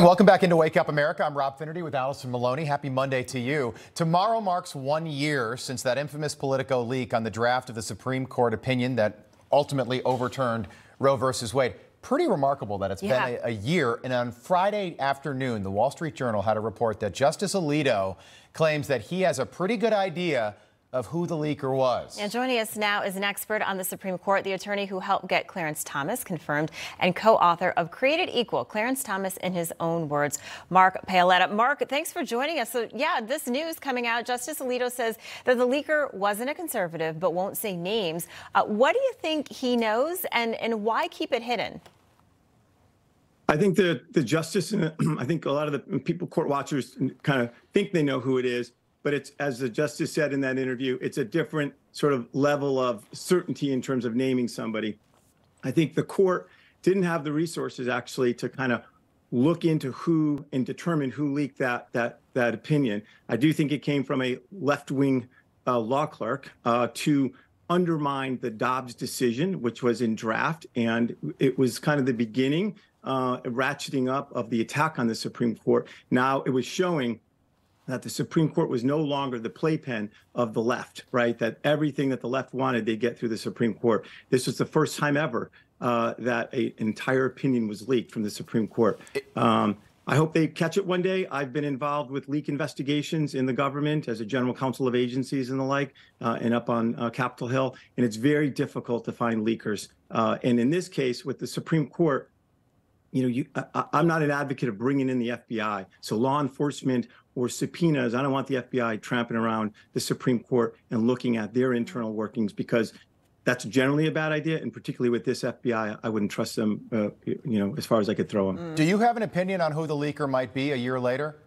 Welcome back into Wake Up America. I'm Rob Finnerty with Allison Maloney. Happy Monday to you. Tomorrow marks one year since that infamous Politico leak on the draft of the Supreme Court opinion that ultimately overturned Roe versus Wade. Pretty remarkable that it's Yeah. been a, a year. And on Friday afternoon, the Wall Street Journal had a report that Justice Alito claims that he has a pretty good idea of who the leaker was. And joining us now is an expert on the Supreme Court, the attorney who helped get Clarence Thomas confirmed and co-author of Created Equal, Clarence Thomas in his own words, Mark Paoletta. Mark, thanks for joining us. So yeah, this news coming out, Justice Alito says that the leaker wasn't a conservative, but won't say names. Uh, what do you think he knows and, and why keep it hidden? I think the the justice and I think a lot of the people, court watchers, kind of think they know who it is, but it's as the justice said in that interview, it's a different sort of level of certainty in terms of naming somebody. I think the court didn't have the resources actually to kind of look into who and determine who leaked that that that opinion. I do think it came from a left wing uh, law clerk uh, to undermine the Dobbs decision, which was in draft, and it was kind of the beginning, uh, ratcheting up of the attack on the Supreme Court. Now it was showing that the Supreme Court was no longer the playpen of the left, right? That everything that the left wanted, they get through the Supreme Court. This was the first time ever uh, that an entire opinion was leaked from the Supreme Court. Um, I hope they catch it one day. I've been involved with leak investigations in the government as a general counsel of agencies and the like, uh, and up on uh, Capitol Hill. And it's very difficult to find leakers. Uh, and in this case, with the Supreme Court, you know, you, I, I'm not an advocate of bringing in the FBI. So law enforcement or subpoenas, I don't want the FBI tramping around the Supreme Court and looking at their internal workings because that's generally a bad idea. And particularly with this FBI, I wouldn't trust them, uh, you know, as far as I could throw them. Do you have an opinion on who the leaker might be a year later?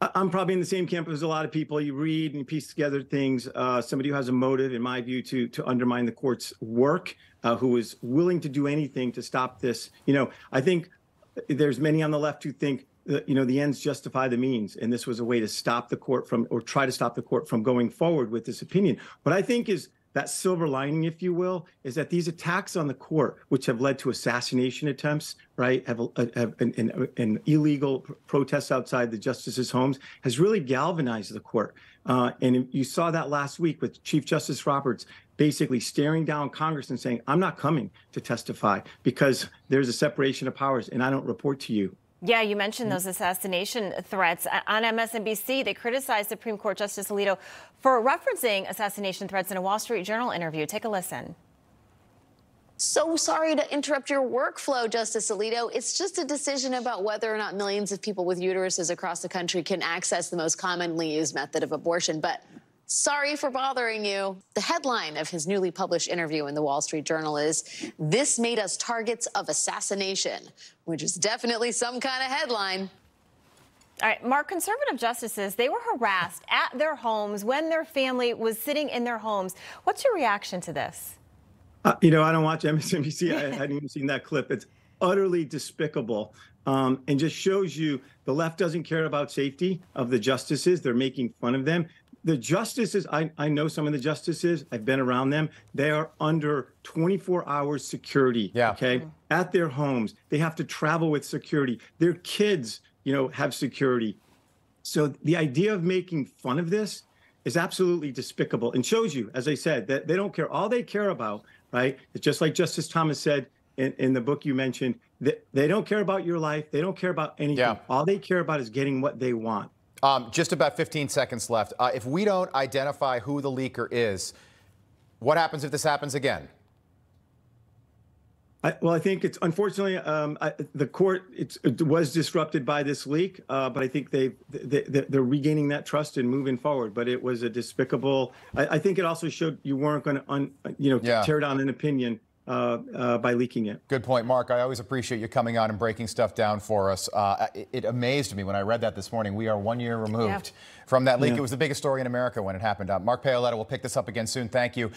I'm probably in the same camp as a lot of people. You read and you piece together things. Uh, somebody who has a motive, in my view, to to undermine the court's work, uh, who is willing to do anything to stop this. You know, I think there's many on the left who think you know the ends justify the means, and this was a way to stop the court from, or try to stop the court from going forward with this opinion. What I think is that silver lining, if you will, is that these attacks on the court, which have led to assassination attempts, right, have, uh, have an, an, an illegal protests outside the justices' homes, has really galvanized the court. Uh, and you saw that last week with Chief Justice Roberts basically staring down Congress and saying, "I'm not coming to testify because there's a separation of powers, and I don't report to you." Yeah, you mentioned those assassination threats. Uh, On MSNBC, they criticized Supreme Court Justice Alito for referencing assassination threats in a Wall Street Journal interview. Take a listen. So sorry to interrupt your workflow, Justice Alito. It's just a decision about whether or not millions of people with uteruses across the country can access the most commonly used method of abortion. But sorry for bothering you. The headline of his newly published interview in the Wall Street Journal is This Made Us Targets of Assassination, which is definitely some kind of headline. All right, Mark, conservative justices, they were harassed at their homes when their family was sitting in their homes. What's your reaction to this? Uh, you know, I don't watch MSNBC. I hadn't even seen that clip. It's utterly despicable um, and just shows you the left doesn't care about safety of the justices. They're making fun of them. The justices, I, I know some of the justices, I've been around them. They are under 24 hours security. Yeah. Okay. At their homes. They have to travel with security. Their kids, you know, have security. So the idea of making fun of this is absolutely despicable and shows you, as I said, that they don't care. All they care about, right, is just like Justice Thomas said in, in the book you mentioned, that they don't care about your life. They don't care about anything. Yeah. All they care about is getting what they want. Um, just about 15 seconds left. Uh, if we don't identify who the leaker is, what happens if this happens again? I, well, I think it's unfortunately um, I, the court it's, it was disrupted by this leak, uh, but I think they, they they're regaining that trust and moving forward. But it was a despicable. I, I think it also showed you weren't going to you know Yeah. tear down an opinion uh, uh, by leaking it. Good point, Mark. I always appreciate you coming on and breaking stuff down for us. Uh, it, it amazed me when I read that this morning. We are one year removed Yeah. from that leak. Yeah. It was the biggest story in America when it happened. Uh, Mark Paoletta will pick this up again soon. Thank you.